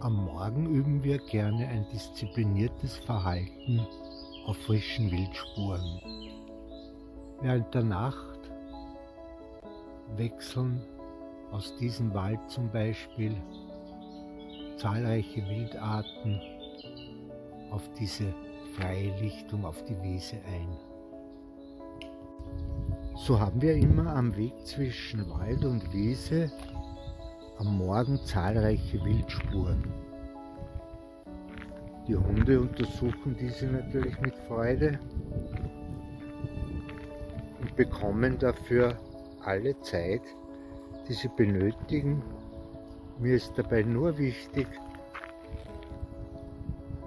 Am Morgen üben wir gerne ein diszipliniertes Verhalten auf frischen Wildspuren. Während der Nacht wechseln aus diesem Wald zum Beispiel zahlreiche Wildarten auf diese freie Lichtung, auf die Wiese ein. So haben wir immer am Weg zwischen Wald und Wiese am Morgen zahlreiche Wildspuren. Die Hunde untersuchen diese natürlich mit Freude und bekommen dafür alle Zeit, die sie benötigen. Mir ist dabei nur wichtig,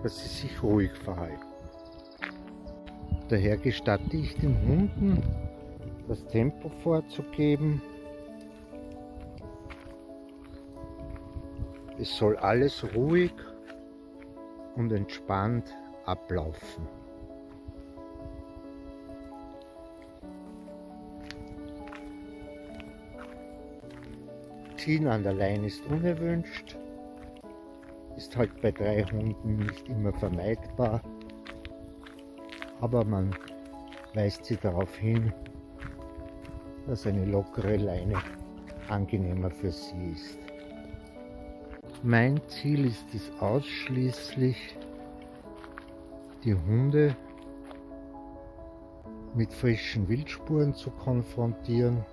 dass sie sich ruhig verhalten. Daher gestatte ich den Hunden, das Tempo vorzugeben, Es soll alles ruhig und entspannt ablaufen. Ziehen an der Leine ist unerwünscht, ist halt bei drei Hunden nicht immer vermeidbar, aber man weist sie darauf hin, dass eine lockere Leine angenehmer für sie ist. Mein Ziel ist es ausschließlich, die Hunde mit frischen Wildspuren zu konfrontieren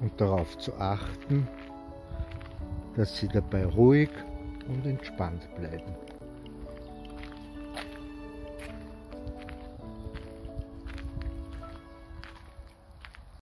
und darauf zu achten, dass sie dabei ruhig und entspannt bleiben.